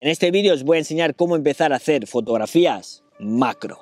En este vídeo os voy a enseñar cómo empezar a hacer fotografías macro.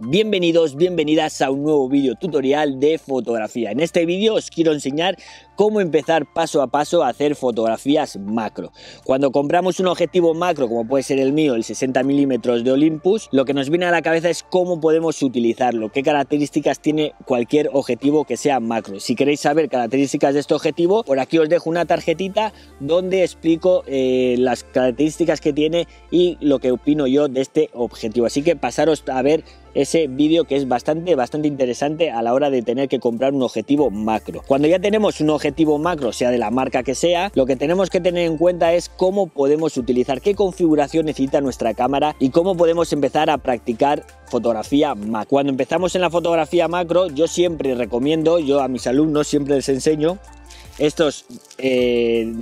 Bienvenidos, bienvenidas a un nuevo vídeo tutorial de fotografía. En este vídeo os quiero enseñar cómo empezar paso a paso a hacer fotografías macro. Cuando compramos un objetivo macro, como puede ser el mío, el 60 milímetros de Olympus, lo que nos viene a la cabeza es cómo podemos utilizarlo, qué características tiene cualquier objetivo que sea macro. Si queréis saber características de este objetivo, por aquí os dejo una tarjetita donde explico eh, las características que tiene y lo que opino yo de este objetivo. Así que pasaros a ver ese vídeo que es bastante, bastante interesante a la hora de tener que comprar un objetivo macro. Cuando ya tenemos un objetivo macro, sea de la marca que sea, lo que tenemos que tener en cuenta es cómo podemos utilizar, qué configuración necesita nuestra cámara y cómo podemos empezar a practicar fotografía macro. Cuando empezamos en la fotografía macro, yo siempre recomiendo, yo a mis alumnos siempre les enseño estos, eh,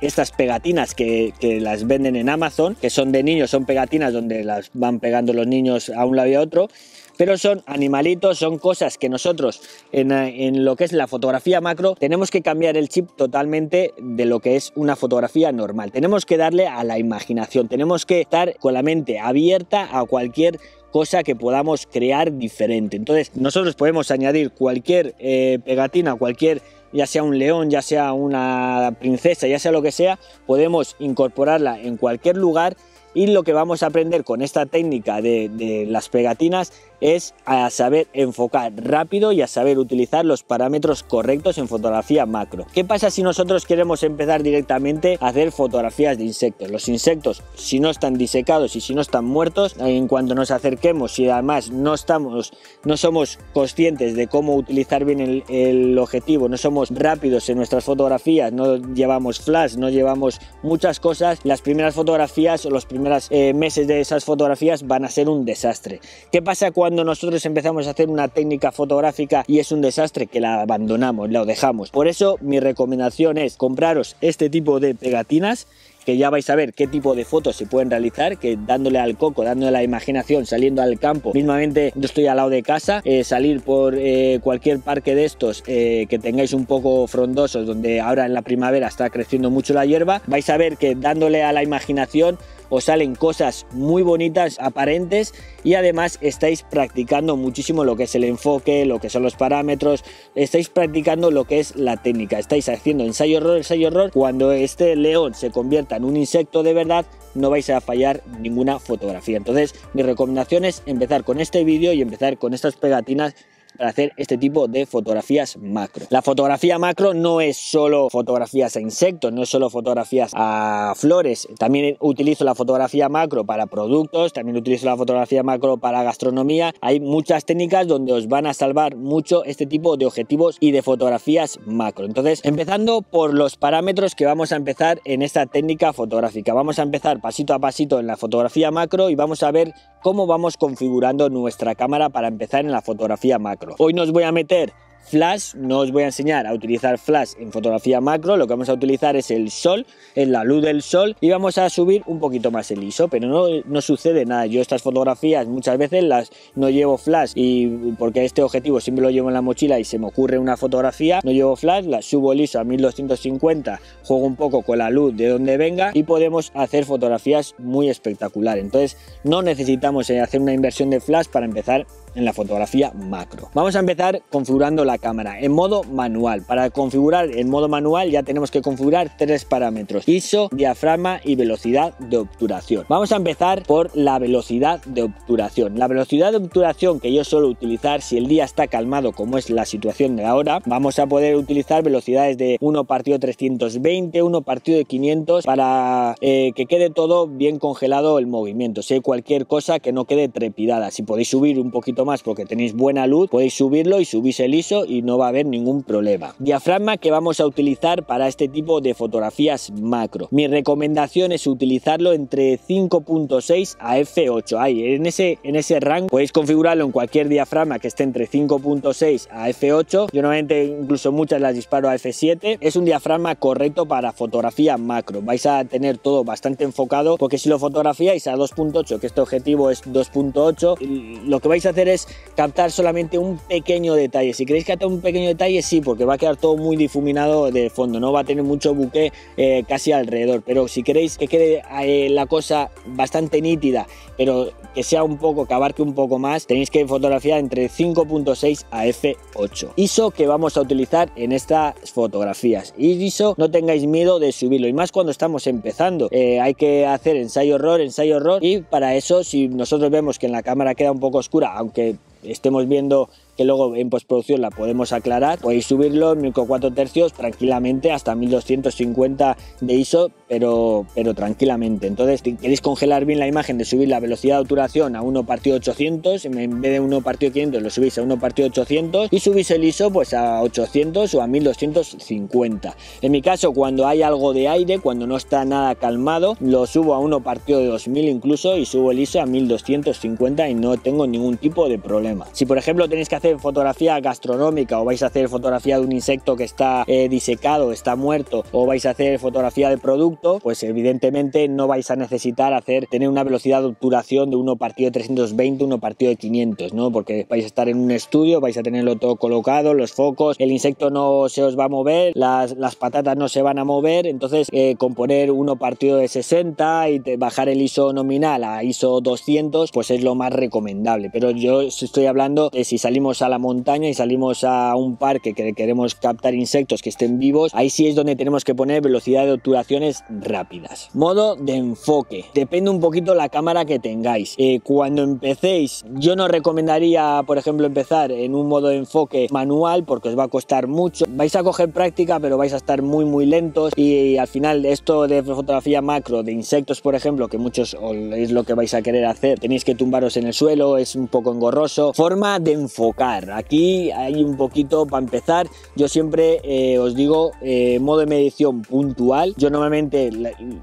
estas pegatinas que, las venden en Amazon, que son de niños, son pegatinas donde las van pegando los niños a un lado y a otro, pero son animalitos, son cosas que nosotros en, en, lo que es la fotografía macro tenemos que cambiar el chip totalmente de lo que es una fotografía normal. Tenemos que darle a la imaginación, tenemos que estar con la mente abierta a cualquier cosa que podamos crear diferente. Entonces nosotros podemos añadir cualquier eh, pegatina, cualquier ya sea un león, ya sea una princesa, ya sea lo que sea, podemos incorporarla en cualquier lugar y lo que vamos a aprender con esta técnica de, de las pegatinas es a saber enfocar rápido y a saber utilizar los parámetros correctos en fotografía macro. ¿Qué pasa si nosotros queremos empezar directamente a hacer fotografías de insectos? Los insectos, si no están disecados y si no están muertos, en cuanto nos acerquemos y además no estamos, no somos conscientes de cómo utilizar bien el, objetivo, no somos rápidos en nuestras fotografías, no llevamos flash, no llevamos muchas cosas, las primeras fotografías o los primeros eh, meses de esas fotografías van a ser un desastre. ¿Qué pasa cuando cuando nosotros empezamos a hacer una técnica fotográfica y es un desastre que la abandonamos, la dejamos. Por eso mi recomendación es compraros este tipo de pegatinas que ya vais a ver qué tipo de fotos se pueden realizar, que dándole al coco, dándole la imaginación, saliendo al campo, mismamente yo estoy al lado de casa, eh, salir por eh, cualquier parque de estos eh, que tengáis un poco frondosos, donde ahora en la primavera está creciendo mucho la hierba, vais a ver que dándole a la imaginación os salen cosas muy bonitas, aparentes y además estáis practicando muchísimo lo que es el enfoque, lo que son los parámetros, estáis practicando lo que es la técnica, estáis haciendo ensayo-error, ensayo-error, cuando este león se convierta en un insecto de verdad, no vais a fallar ninguna fotografía. Entonces, mi recomendación es empezar con este vídeo y empezar con estas pegatinas para hacer este tipo de fotografías macro. La fotografía macro no es solo fotografías a insectos, no es solo fotografías a flores, también utilizo la fotografía macro para productos, también utilizo la fotografía macro para gastronomía. Hay muchas técnicas donde os van a salvar mucho este tipo de objetivos y de fotografías macro. Entonces, empezando por los parámetros que vamos a empezar en esta técnica fotográfica. Vamos a empezar pasito a pasito en la fotografía macro y vamos a ver cómo vamos configurando nuestra cámara para empezar en la fotografía macro. Hoy nos voy a meter flash, no os voy a enseñar a utilizar flash en fotografía macro, lo que vamos a utilizar es el sol, es la luz del sol y vamos a subir un poquito más el ISO, pero no, no sucede nada, yo estas fotografías muchas veces las no llevo flash y porque este objetivo siempre lo llevo en la mochila y se me ocurre una fotografía, no llevo flash, la subo el ISO a 1250, juego un poco con la luz de donde venga y podemos hacer fotografías muy espectaculares, entonces no necesitamos hacer una inversión de flash para empezar en la fotografía macro. Vamos a empezar configurando la cámara en modo manual. Para configurar en modo manual ya tenemos que configurar tres parámetros, ISO, diafragma y velocidad de obturación. Vamos a empezar por la velocidad de obturación. La velocidad de obturación que yo suelo utilizar si el día está calmado como es la situación de ahora, vamos a poder utilizar velocidades de 1 partido 320, 1 partido de 500 para eh, que quede todo bien congelado el movimiento. Si hay cualquier cosa que no quede trepidada, si podéis subir un poquito más porque tenéis buena luz, podéis subirlo y subís el ISO Y no va a haber ningún problema. Diafragma que vamos a utilizar para este tipo de fotografías macro. Mi recomendación es utilizarlo entre 5.6 a f8. Ahí, en ese, en ese rango podéis configurarlo en cualquier diafragma que esté entre 5.6 a f8. Yo normalmente incluso muchas las disparo a f7. Es un diafragma correcto para fotografía macro. Vais a tener todo bastante enfocado porque si lo fotografíais a 2.8, que este objetivo es 2.8, lo que vais a hacer es captar solamente un pequeño detalle. Si queréis un pequeño detalle, sí, porque va a quedar todo muy difuminado de fondo, no va a tener mucho buque eh, casi alrededor. Pero si queréis que quede eh, la cosa bastante nítida, pero que sea un poco, que abarque un poco más, tenéis que fotografiar entre 5.6 a f8. ISO que vamos a utilizar en estas fotografías. Y ISO no tengáis miedo de subirlo, y más cuando estamos empezando. Eh, hay que hacer ensayo-error, ensayo-error, y para eso, si nosotros vemos que en la cámara queda un poco oscura, aunque estemos viendo que luego en postproducción la podemos aclarar, podéis subirlo en micro 4 tercios tranquilamente hasta 1250 de ISO, pero, pero tranquilamente. Entonces, si queréis congelar bien la imagen de subir la velocidad de obturación a 1 partido 800, en vez de 1 partido 500 lo subís a 1 partido 800 y subís el ISO pues a 800 o a 1250. En mi caso, cuando hay algo de aire, cuando no está nada calmado, lo subo a 1 partido de 2000 incluso y subo el ISO a 1250 y no tengo ningún tipo de problema. Si por ejemplo tenéis que hacer fotografía gastronómica o vais a hacer fotografía de un insecto que está eh, disecado, está muerto o vais a hacer fotografía de producto, pues evidentemente no vais a necesitar hacer tener una velocidad de obturación de 1 partido de 320, 1 partido de 500, ¿no? Porque vais a estar en un estudio, vais a tenerlo todo colocado, los focos, el insecto no se os va a mover, las, las patatas no se van a mover, entonces eh, con poner 1 partido de 60 y bajar el ISO nominal a ISO 200, pues es lo más recomendable. Pero yo estoy hablando de si salimos a la montaña y salimos a un parque que queremos captar insectos que estén vivos, ahí sí es donde tenemos que poner velocidad de obturaciones rápidas. Modo de enfoque. Depende un poquito la cámara que tengáis. Eh, cuando empecéis, yo no recomendaría, por ejemplo, empezar en un modo de enfoque manual porque os va a costar mucho. Vais a coger práctica, pero vais a estar muy, muy lentos y, al final esto de fotografía macro de insectos, por ejemplo, que muchos es lo que vais a querer hacer, tenéis que tumbaros en el suelo, es un poco engorroso. Forma de Aquí hay un poquito para empezar. Yo siempre eh, os digo eh, modo de medición puntual. Yo normalmente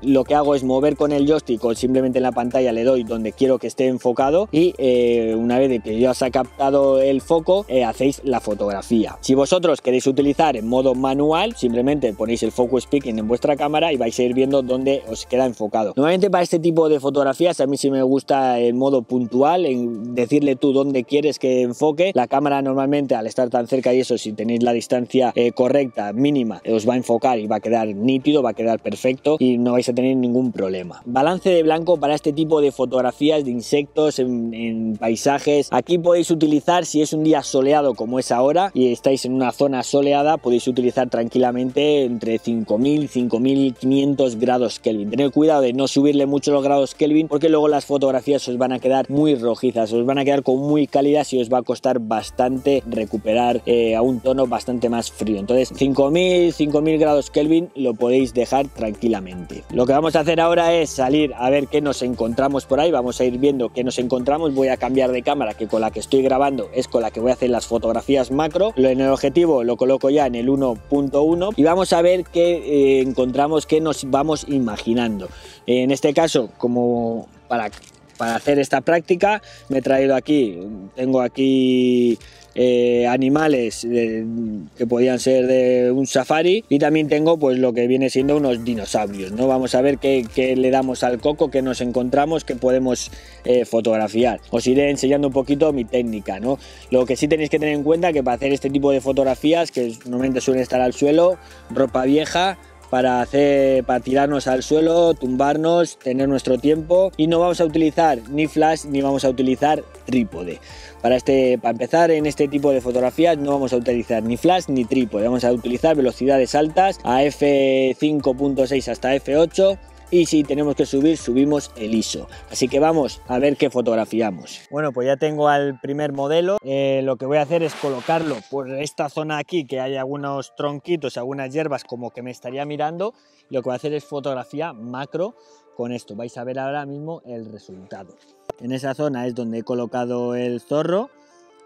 lo que hago es mover con el joystick o simplemente en la pantalla le doy donde quiero que esté enfocado y eh, una vez que ya os ha captado el foco hacéis la fotografía. Si vosotros queréis utilizar en modo manual, simplemente ponéis el focus picking en vuestra cámara y vais a ir viendo dónde os queda enfocado. Normalmente para este tipo de fotografías a mí sí me gusta el modo puntual, en decirle tú dónde quieres que enfoque. La cámara normalmente al estar tan cerca y eso, si tenéis la distancia eh, correcta, mínima, os va a enfocar y va a quedar nítido, va a quedar perfecto y no vais a tener ningún problema. Balance de blanco para este tipo de fotografías de insectos en, paisajes. Aquí podéis utilizar, si es un día soleado como es ahora y estáis en una zona soleada, podéis utilizar tranquilamente entre 5000 y 5500 grados Kelvin. Tener cuidado de no subirle mucho los grados Kelvin porque luego las fotografías os van a quedar muy rojizas, os van a quedar con muy cálidas y os va a costar bastante bastante recuperar eh, a un tono bastante más frío. Entonces 5000, 5000 grados Kelvin lo podéis dejar tranquilamente. Lo que vamos a hacer ahora es salir a ver qué nos encontramos por ahí. Vamos a ir viendo qué nos encontramos. Voy a cambiar de cámara que con la que estoy grabando es con la que voy a hacer las fotografías macro. Lo en el objetivo lo coloco ya en el 1.1 y vamos a ver qué eh, encontramos, qué nos vamos imaginando. En este caso, como para para hacer esta práctica me he traído aquí, tengo aquí eh, animales que podían ser de un safari y también tengo pues lo que viene siendo unos dinosaurios, ¿no? Vamos a ver qué, le damos al coco, qué nos encontramos, qué podemos eh, fotografiar. Os iré enseñando un poquito mi técnica, ¿no? Lo que sí tenéis que tener en cuenta que para hacer este tipo de fotografías, que normalmente suelen estar al suelo, ropa vieja, para, hacer, para tirarnos al suelo, tumbarnos, tener nuestro tiempo y no vamos a utilizar ni flash ni vamos a utilizar trípode. Para, este, para empezar en este tipo de fotografías no vamos a utilizar ni flash ni trípode, vamos a utilizar velocidades altas a f5.6 hasta f8 y si tenemos que subir, subimos el ISO. Así que vamos a ver qué fotografiamos. Bueno, pues ya tengo al primer modelo. Eh, lo que voy a hacer es colocarlo por esta zona aquí, que hay algunos tronquitos, algunas hierbas como que me estaría mirando. Lo que voy a hacer es fotografía macro con esto. Vais a ver ahora mismo el resultado. En esa zona es donde he colocado el zorro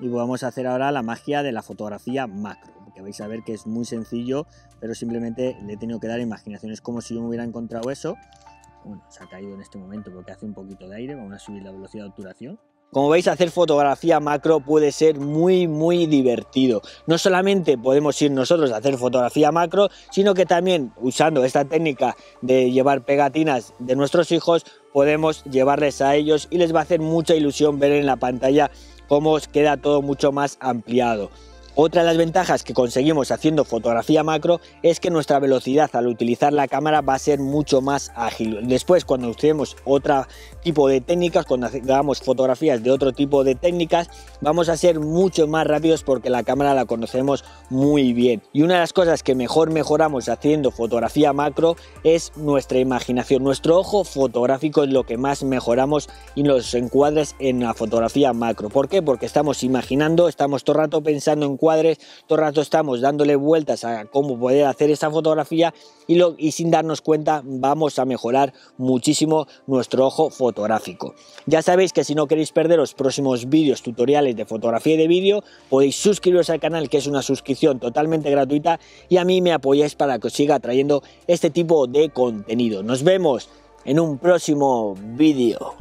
y vamos a hacer ahora la magia de la fotografía macro, que vais a ver que es muy sencillo, pero simplemente le he tenido que dar imaginación, es como si yo me hubiera encontrado eso, bueno, se ha caído en este momento porque hace un poquito de aire, vamos a subir la velocidad de obturación, como veis, hacer fotografía macro puede ser muy, muy divertido. No solamente podemos ir nosotros a hacer fotografía macro, sino que también usando esta técnica de llevar pegatinas de nuestros hijos, podemos llevarles a ellos y les va a hacer mucha ilusión ver en la pantalla cómo queda todo mucho más ampliado. Otra de las ventajas que conseguimos haciendo fotografía macro es que nuestra velocidad al utilizar la cámara va a ser mucho más ágil. Después cuando usemos otro tipo de técnicas, cuando hagamos fotografías de otro tipo de técnicas, vamos a ser mucho más rápidos porque la cámara la conocemos muy bien. Y una de las cosas que mejor mejoramos haciendo fotografía macro es nuestra imaginación. Nuestro ojo fotográfico es lo que más mejoramos y los encuadres en la fotografía macro. ¿Por qué? Porque estamos imaginando, estamos todo el rato pensando en cuadres, todo el rato estamos dándole vueltas a cómo poder hacer esa fotografía y, lo, y sin darnos cuenta vamos a mejorar muchísimo nuestro ojo fotográfico. Ya sabéis que si no queréis perder los próximos vídeos tutoriales de fotografía y de vídeo, podéis suscribiros al canal que es una suscripción totalmente gratuita y a mí me apoyáis para que os siga trayendo este tipo de contenido. Nos vemos en un próximo vídeo.